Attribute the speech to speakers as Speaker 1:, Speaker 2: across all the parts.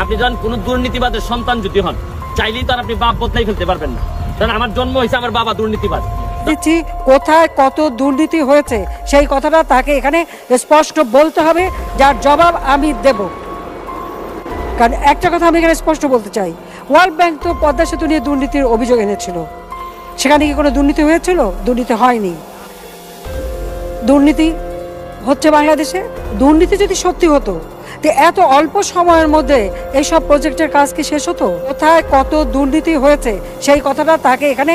Speaker 1: আপনি যখন কোন দুর্নীতিবাদের সন্তান যদি হন, চাইলেই তো আর আপনি বাপ বদলাই ফেলতে পারবেন না। কারণ আমার জন্ম হয়েছে আমার বাবা দুর্নীতিবাদ।
Speaker 2: কোথায় কত দুর্নীতি হয়েছে, সেই কথাটা তাকে এখানে স্পষ্ট বলতে হবে, যার জবাব আমি দেব। কারণ একটা কথা আমি এখানে স্পষ্ট বলতে চাই। ওয়ার্ল্ড ব্যাংক তো পদ্মা সেতু নিয়ে দুর্নীতির অভিযোগ এনেছিল। সেখানে কি কোনো দুর্নীতি হয়েছিল? দুর্নীতি হয়নি। দুর্নীতি হচ্ছে বাংলাদেশে? দুর্নীতি যদি সত্যি হতো তো এত অল্প সময়ের মধ্যে এইসব প্রজেক্টের কাজ কি শেষ হতো? কোথায় কত দুর্নীতি হয়েছে? সেই কথাটা তাকে এখানে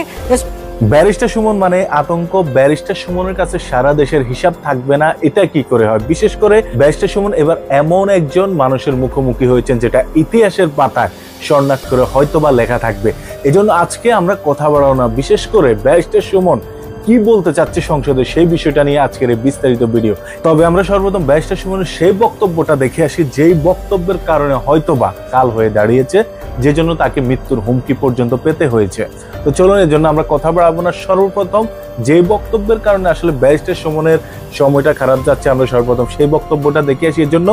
Speaker 3: ব্যারিস্টার সুমন মানে আতঙ্ক। ব্যারিস্টার সুমনের কাছে সারা দেশের হিসাব থাকবে না। এটা কি করে হয়? বিশেষ করে ব্যারিস্টার সুমন এবার এমন একজন মানুষের মুখোমুখি হয়েছেন যেটা ইতিহাসের পাতায় স্বর্ণাক্ষরে হয়তো বা লেখা থাকবে। এজন্য আজকে আমরা কথা বাড়াও না। বিশেষ করে ব্যারিস্টার সুমন কি বলতে চাচ্ছে সংসদে সেই বিষয়টা নিয়ে আজকের এই বিস্তারিত ভিডিও। তবে আমরা সর্বপ্রথম ব্যারিস্টার সুমনের সেই বক্তব্যটা দেখে আসি, যেই বক্তব্যের কারণে হয়তোবা কাল হয়ে দাঁড়িয়েছে যে জন্য তাকে মৃত্যুর হুমকি পর্যন্ত পেতে হয়েছে। তো চলুন এর জন্য আমরা কথা বাড়াবো না। সর্বপ্রথম যে বক্তব্যের কারণে আসলে ব্যারিস্টার সুমনের সময়টা খারাপ যাচ্ছে, আমরা সর্বপ্রথম সেই বক্তব্যটা দেখে আসি। এর জন্য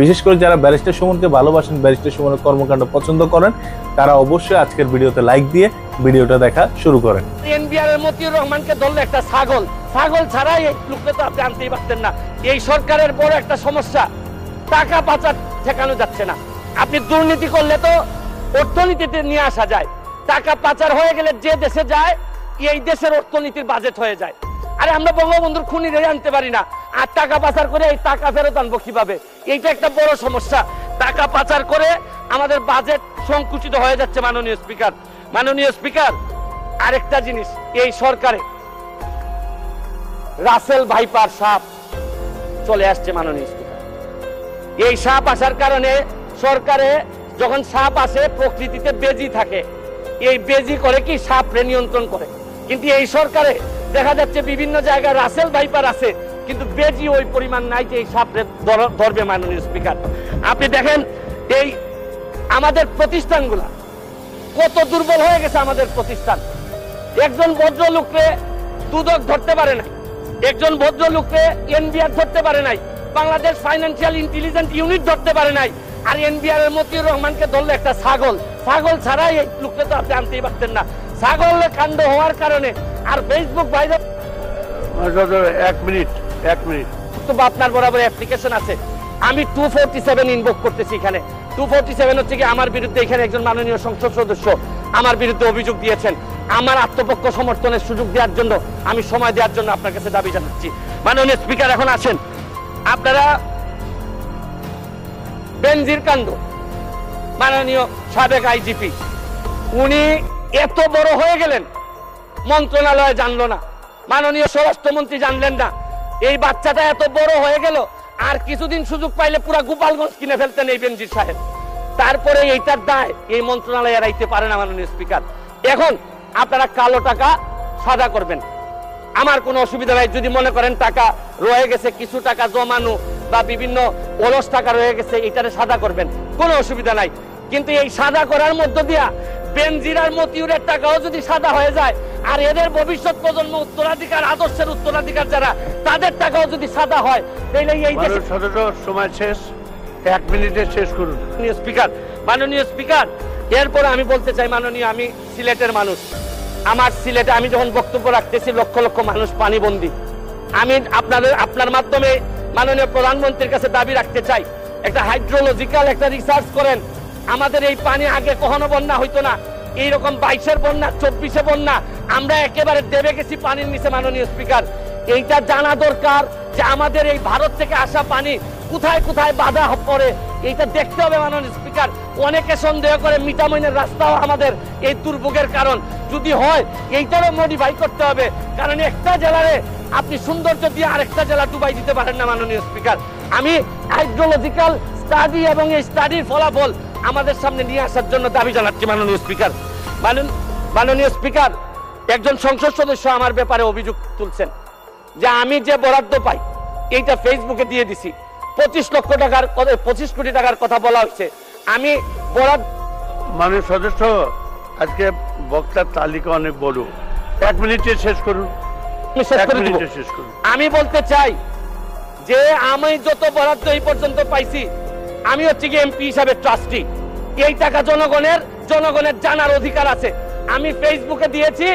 Speaker 3: বিশেষ করে যারা ব্যারিস্টার সুমনকে ভালোবাসেন, ব্যারিস্টার সুমনের কর্মকাণ্ড পছন্দ করেন, তারা অবশ্যই আজকের ভিডিওতে লাইক দিয়ে ভিডিওটা দেখা শুরু করেন।
Speaker 1: এনবিআর এর মতিউর রহমানকে ধরলে একটা ছাগল। ছাগল ছাড়াই এই লোককে তো আপনি আনতেই পারতেন না। এই সরকারের বড় একটা সমস্যা, টাকা পাচার ঠেকানো যাচ্ছে না। আপনি দুর্নীতি করলে তো অর্থনীতিতে নিয়ে আসা যায়। টাকা পাচার হয়ে গেলে যে দেশে যায়, এই দেশের অর্থনীতির বাজেট হয়ে যায়। আরে আমরা বঙ্গবন্ধুর খুনি রে আনতে পারি না। আর টাকা পাচার করে এই টাকা ফেরত আনব কীভাবে? এইটা একটা বড় সমস্যা। টাকা পাচার করে আমাদের বাজেট সংকুচিত হয়ে যাচ্ছে মাননীয় স্পিকার মাননীয় স্পিকার আরেকটা জিনিস, এই সরকারে রাসেল ভাইপার সাপ চলে আসছে মাননীয় স্পিকার এই সাপ আসার কারণে সরকারে যখন সাপ আসে, প্রকৃতিতে বেজি থাকে। এই বেজি করে কি? সাপরে নিয়ন্ত্রণ করে। কিন্তু এই সরকারে দেখা যাচ্ছে বিভিন্ন জায়গায় রাসেল ভাইপার আছে, কিন্তু বেজি ওই পরিমাণ নাই যে এই সাপরে ধরবে মাননীয় স্পিকার। আপনি দেখেন, এই আমাদের প্রতিষ্ঠানগুলা কত দুর্বল হয়ে গেছে আমাদের প্রতিষ্ঠান। একজন ভদ্রলোককে দুদক ধরতে পারে না একজন ভদ্রলোককে এনবিআর ধরতে পারে নাই, বাংলাদেশ ফাইন্যান্সিয়াল ইন্টেলিজেন্স ইউনিট ধরতে পারে নাই, আর এনবিআর এর মতিউর রহমানকে ধরলে একটা ছাগল। ছাগল ছাড়াই এই লোককে তো আপনি আনতেই পারতেন না। ছাগলের কাণ্ড হওয়ার কারণে আর ফেসবুক বাইরে
Speaker 4: এক মিনিট এক মিনিট।
Speaker 1: বক্তব্য আপনার বরাবর অ্যাপ্লিকেশন আছে। আমি টু ফোরটি সেভেন ইনভোক করতেছি এখানে। টু ফোরটি সেভেন হচ্ছে কি আমার বিরুদ্ধে এখানে একজন মাননীয় সংসদ সদস্য আমার বিরুদ্ধে অভিযোগ দিয়েছেন। আমার আত্মপক্ষ সমর্থনের সুযোগ দেওয়ার জন্য আমি সময় দেওয়ার জন্য আপনার কাছে দাবি জানাচ্ছি। মাননীয় স্পিকার এখন আছেন আপনারা বেনজির কাণ্ড মাননীয় সাবেক আইজিপি উনি এত বড় হয়ে গেলেন মন্ত্রণালয় জানলো না। মাননীয় স্বরাষ্ট্রমন্ত্রী জানলেন না। এই বাচ্চাটা এত বড় হয়ে গেল, আর কিছুদিন সুযোগ পাইলে পুরা গোপালগঞ্জ কিনে ফেলতেন এই বেনজির সাহেব। তারপরে এইটার দায় এই মন্ত্রণালয় এড়াইতে পারে না মাননীয় স্পিকার। এখন আপনারা কালো টাকা সাদা করবেন। আমার কোনো অসুবিধা নাই, যদি মনে করেন টাকা রয়ে গেছে, কিছু টাকা জমানো বা বিভিন্ন অলস টাকা রয়ে গেছে এটারে সাদা করবেন। কোনো অসুবিধা নাই। কিন্তু এই সাদা করার মধ্য দিয়া বেনজিরার মতিউরের টাকাও যদি সাদা হয়ে যায় আর এদের ভবিষ্যৎ প্রজন্ম উত্তরাধিকার আদর্শের উত্তরাধিকার যারা তাদের টাকাও যদি সাদা হয় তাহলে এই
Speaker 4: সময় শেষ। এক মিনিটে শেষ করুন।
Speaker 1: মাননীয় স্পিকার মাননীয় স্পিকার এরপর আমি বলতে চাই মাননীয় আমি সিলেটের মানুষ। আমার সিলেটে আমি যখন বক্তব্য রাখতেছি লক্ষ লক্ষ মানুষ পানিবন্দী। আমি আপনাদের আপনার মাধ্যমে মাননীয় প্রধানমন্ত্রীর কাছে দাবি রাখতে চাই একটা হাইড্রোলজিক্যাল একটা রিসার্চ করেন আমাদের এই পানি আগে কখনো বন্যা হইতো না। এইরকম বাইশের বন্যা, চব্বিশে বন্যা, আমরা একেবারে দেবে গেছি পানির নিচে, মাননীয় স্পিকার। এইটা জানা দরকার যে আমাদের এই ভারত থেকে আসা পানি কোথায় কোথায় বাধা পড়ে। এইটা দেখতে হবে, মাননীয় স্পিকার। অনেকে সন্দেহ করে মিটামইনের রাস্তাও আমাদের এই দুর্ভোগের কারণ। যদি হয়, এইটারও মডিফাই করতে হবে। কারণ একটা জেলারে আপনি সৌন্দর্য দিয়ে আরেকটা জেলা ডুবাই দিতে পারেন না, মাননীয় স্পিকার। আমি হাইড্রোলজিক্যাল স্টাডি এবং এই স্টাডির ফলাফল আমাদের সামনে নিয়ে আসার জন্য দাবি জানাচ্ছি মাননীয় স্পিকার। মানন- মাননীয় স্পিকার একজন সংসদ সদস্য আমার ব্যাপারে অভিযোগ তুলছেন যে আমি যে বরাদ্দ পাই এইটা ফেসবুকে দিয়ে দিছি। পঁচিশ লক্ষ টাকার পঁচিশ কোটি টাকার কথা বলা হচ্ছে আমি বরাদ্দ
Speaker 4: মাননীয় সদস্য আজকে বক্তার তালিকা অনেক বড়। এক মিনিটে শেষ করুন।
Speaker 1: আমি বলতে চাই যে আমি যত বরাদ্দ এই পর্যন্ত পাইছি আমি হচ্ছে কি এমপি হিসাবে ট্রাস্টি এই টাকা জনগণের জনগণের জানার অধিকার আছে। আমি ফেসবুকে দিয়েছি,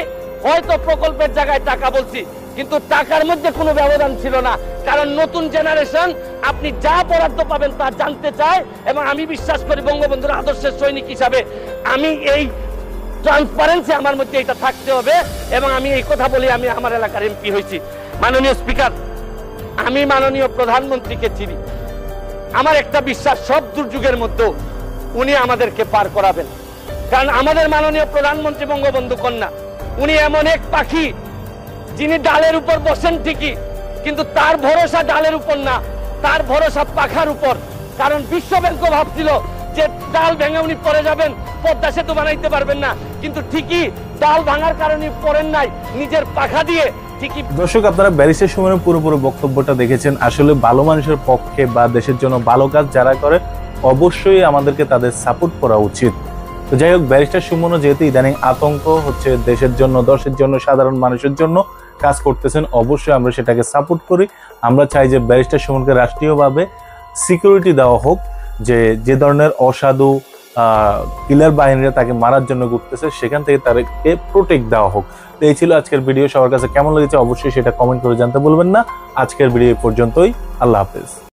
Speaker 1: হয়তো প্রকল্পের জায়গায় টাকা বলছি, কিন্তু টাকার মধ্যে কোনো ব্যবধান ছিল না। কারণ নতুন জেনারেশন আপনি যা বরাদ্দ পাবেন তা জানতে চায় এবং আমি বিশ্বাস করি বঙ্গবন্ধুর আদর্শের সৈনিক হিসাবে আমি এই ট্রান্সপারেন্সি আমার মধ্যে এটা থাকতে হবে এবং আমি এই কথা বলি আমি আমার এলাকার এমপি হয়েছি। মাননীয় স্পিকার আমি মাননীয় প্রধানমন্ত্রীকে চিনি। আমার একটা বিশ্বাস, সব দুর্যোগের মধ্যেও উনি আমাদেরকে পার করাবেন। কারণ আমাদের মাননীয় প্রধানমন্ত্রী বঙ্গবন্ধু কন্যা, উনি এমন এক পাখি, যিনি ডালের উপর বসেন ঠিকই, কিন্তু তার ভরসা ডালের উপর না, তার ভরসা পাখার উপর। কারণ বিশ্ব ব্যাংক ভাবছিল যে ডাল ভেঙে উনি পড়ে যাবেন, পদ্মা সেতু বানাইতে পারবেন না, কিন্তু ঠিকই ডাল ভাঙার কারণে পড়েন নাই, নিজের পাখা দিয়ে
Speaker 3: দর্শক, আপনারা ব্যারিস্টার সুমনের পুরোপুরি বক্তব্যটা দেখেছেন। আসলে ভালো মানুষের পক্ষে বা দেশের জন্য ভালো কাজ যারা করে অবশ্যই আমাদেরকে তাদের সাপোর্ট করা উচিত। তো যাই হোক, ব্যারিস্টার সুমনও যেহেতু ইদানিং আতঙ্ক হচ্ছে দেশের জন্য দেশের জন্য, সাধারণ মানুষের জন্য কাজ করতেছেন, অবশ্যই আমরা সেটাকে সাপোর্ট করি। আমরা চাই যে ব্যারিস্টার সুমনকে রাষ্ট্রীয়ভাবে সিকিউরিটি দেওয়া হোক, যে যে ধরনের অসাধু কিলার বাহিনীরা তাকে মারার জন্য ঘুরতেছে, সেখান থেকে তাদেরকে প্রোটেক্ট দেওয়া হোক। তো এই ছিল আজকের ভিডিও সবার কাছে কেমন লেগেছে অবশ্যই সেটা কমেন্ট করে জানতে বলবেন না। আজকের ভিডিও পর্যন্তই। আল্লাহ হাফেজ।